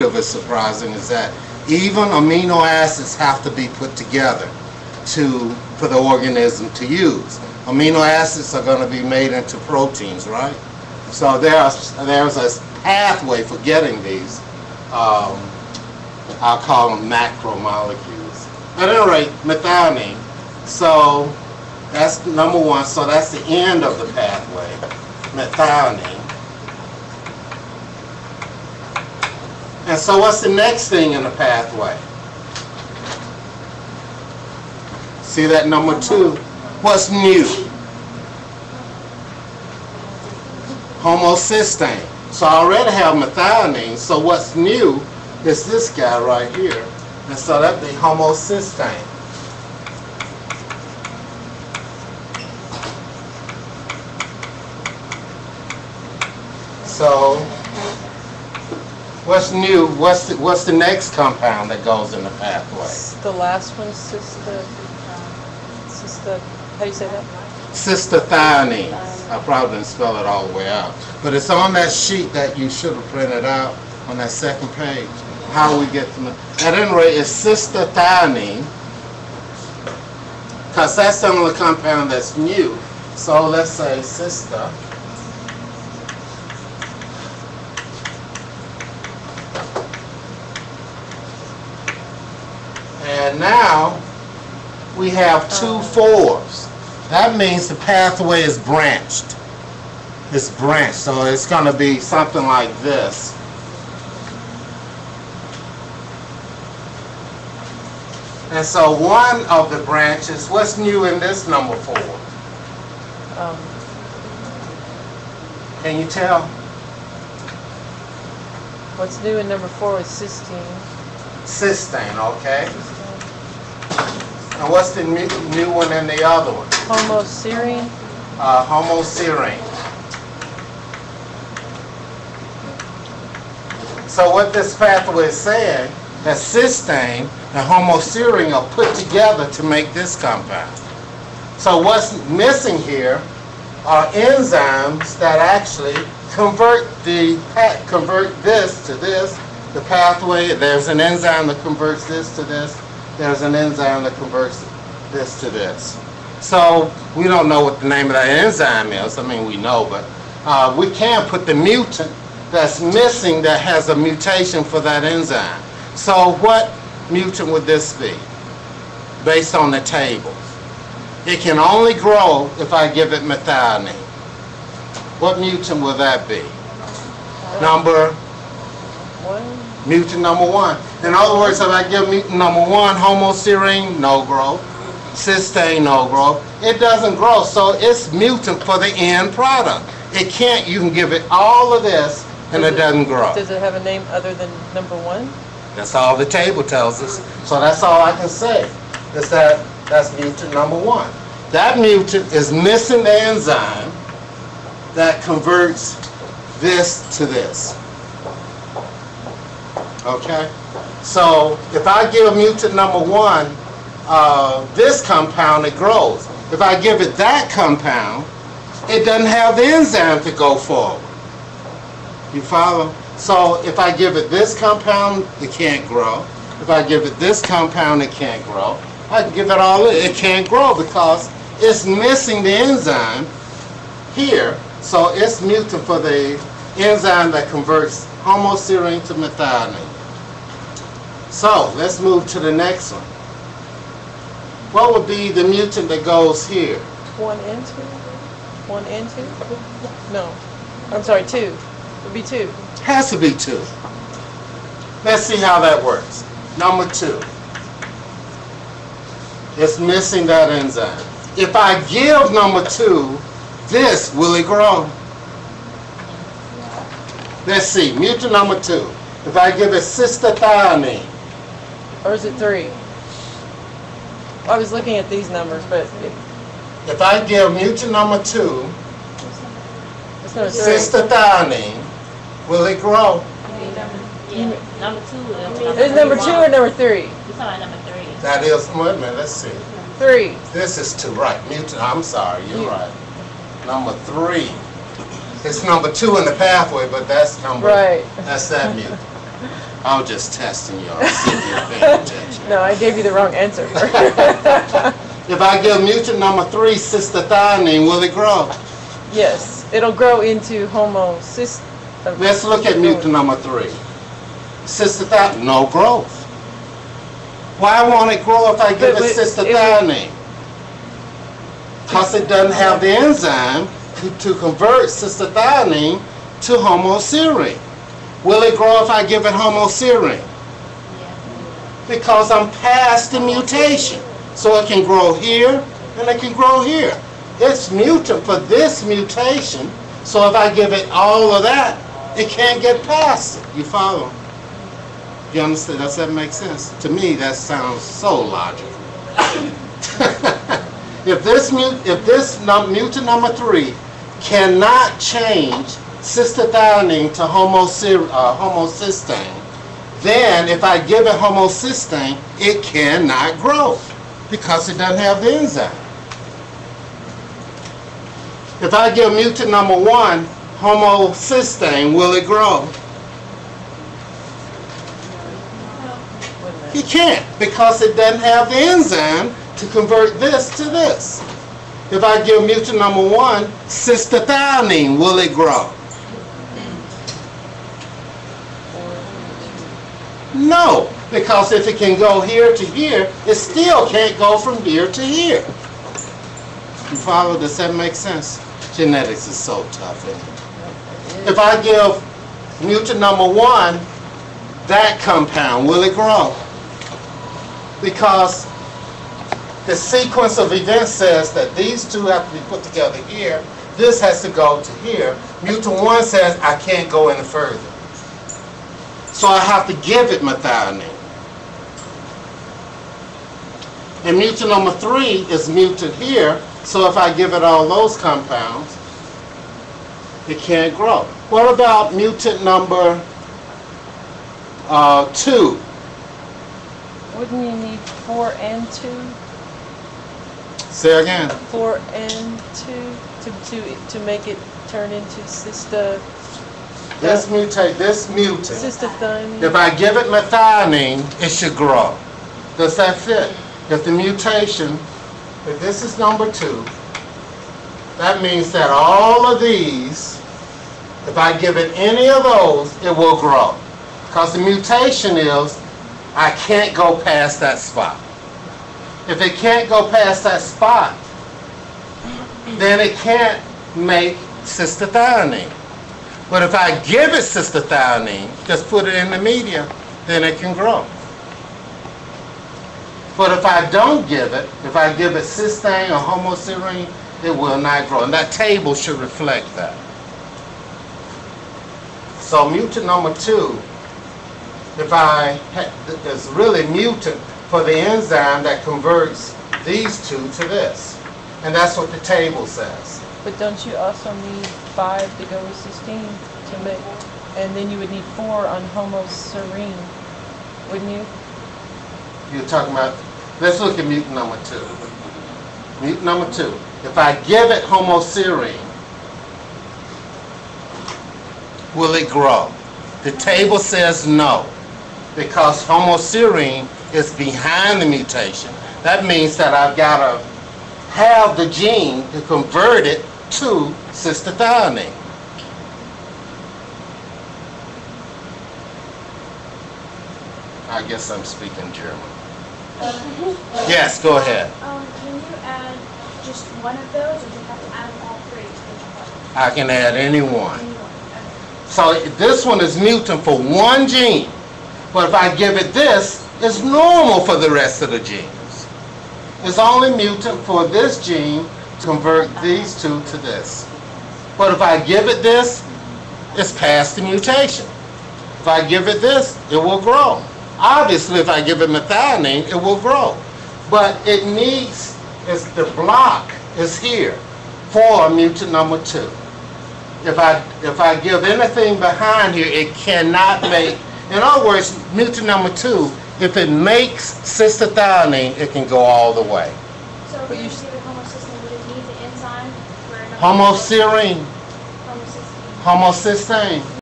of is surprising is that even amino acids have to be put together to for the organism to use. Amino acids are going to be made into proteins, right? So there's there's a pathway for getting these. Um, I'll call them macromolecules. At any rate, methionine. So that's number one. So that's the end of the pathway, methionine. And so what's the next thing in the pathway? See that number two? What's new? Homocysteine. So I already have methionine, so what's new is this guy right here. And so that'd be homocysteine. So What's new? What's the, what's the next compound that goes in the pathway? The last one, cysta, cysta, how do you say that? Cystathionine. I probably didn't spell it all the way out. But it's on that sheet that you should have printed out on that second page. How we get to, at any rate, it's cystathionine. Because that's the only compound that's new. So let's say cysta. And now we have two fours. That means the pathway is branched. It's branched, so it's going to be something like this. And so one of the branches, what's new in this number four? Um, Can you tell? What's new in number four is cysteine. Cysteine, okay? And what's the new, new one and the other one? Homoserine, Uh, homoserine. So what this pathway is saying, that cysteine and homoserine are put together to make this compound. So what's missing here are enzymes that actually convert the convert this to this. The pathway, there's an enzyme that converts this to this. There's an enzyme that converts this to this. So we don't know what the name of that enzyme is. I mean, we know, but uh, we can put the mutant that's missing that has a mutation for that enzyme. So what mutant would this be based on the table? It can only grow if I give it methionine. What mutant will that be? Number, one, mutant number one. In other words, if I give mutant number one homoserine, no growth. Cysteine, no growth. It doesn't grow, so it's mutant for the end product. It can't, you can give it all of this and Does it it- doesn't grow. does it have a name other than number one? That's all the table tells us. So that's all I can say, is that that's mutant number one. That mutant is missing the enzyme that converts this to this. Okay? So if I give a mutant number one uh, this compound, it grows. If I give it that compound, it doesn't have the enzyme to go forward. You follow? So if I give it this compound, it can't grow. If I give it this compound, it can't grow. I can give it all, it can't grow because it's missing the enzyme here. So it's mutant for the enzyme that converts homoserine to methionine. So let's move to the next one. What would be the mutant that goes here? One and two? One and two? No, I'm sorry, two. Would be two. Has to be two. Let's see how that works. Number two. It's missing that enzyme. If I give number two, this, will it grow? Let's see, mutant number two. If I give it cystathionine, Or is it three? I was looking at these numbers, but it- if I give mutant number two, it's number three. cystathionine, will it grow? Yeah, number two. Is number two or number three? You talking about number three? That is, wait a minute, let's see. Three. This is two, right, mutant, I'm sorry, you're You- right. Number three. It's number two in the pathway, but that's number, Right. that's that mutant. I was just testing y'all, see if you're paying attention. No, I gave you the wrong answer. If I give mutant number three cystathionine, will it grow? Yes, it'll grow into homocyst. uh, Let's look at mutant number three. Cystathionine, no growth. Why won't it grow if I give But it cystathionine? Because it doesn't have the enzyme to- to convert cystathionine to homoserine. Will it grow if I give it homoserine? Because I'm past the mutation. So it can grow here and it can grow here. It's mutant for this mutation, so if I give it all of that, it can't get past it. You follow? You understand? Does that make sense? To me, that sounds so logical. if this if this num- mutant number three cannot change cystathionine to uh, homocysteine, then if I give it homocysteine, it cannot grow because it doesn't have the enzyme. If I give mutant number one homocysteine, will it grow? It can't because it doesn't have the enzyme to convert this to this. If I give mutant number one cystathionine, will it grow? No, because if it can go here to here, it still can't go from here to here. You follow? Does that make sense? Genetics is so tough? If I give mutant number one that compound, will it grow? Because the sequence of events says that these two have to be put together here, this has to go to here. Mutant one says I can't go any further. So I have to give it methionine. And mutant number three is mutant here, so if I give it all those compounds, it can't grow. What about mutant number uh, two? Wouldn't you need four and two? Say again. Four and two to, to, to make it turn into cysta, This mutate, this mutant. cystathionine? If I give it methionine, it should grow. Does that fit? If the mutation, if this is number two, that means that all of these, if I give it any of those, it will grow. Because the mutation is, I can't go past that spot. If it can't go past that spot, then it can't make cystathionine. But if I give it cystathionine, just put it in the media, then it can grow. But if I don't give it, if I give it cysteine or homoserine, it will not grow. And that table should reflect that. So mutant number two, if I, is really mutant for the enzyme that converts these two to this. And that's what the table says. But don't you also need five to go with cysteine to make, and then you would need four on Homo homoserine, wouldn't you? You're talking about, let's look at mutant number two. Mutant number two. If I give it Homo homoserine, will it grow? The table says no, because Homo homoserine is behind the mutation. That means that I've got to have the gene to convert it to cysta cystathionine. I guess I'm speaking German. Yes, go ahead. Um, can you add just one of those, or do you have to add all three to each one? I can add any one. Anyone? Okay. So this one is mutant for one gene, but if I give it this, it's normal for the rest of the genes. It's only mutant for this gene to convert these two to this. But if I give it this, it's past the mutation. If I give it this, it will grow. Obviously, if I give it methionine, it will grow. But it needs, is the block is here for mutant number two if I, if I give anything behind here, it cannot make, in other words, mutant number two, if it makes cystathionine, it can go all the way. So if But you you give it homocysteine, would it enzyme? where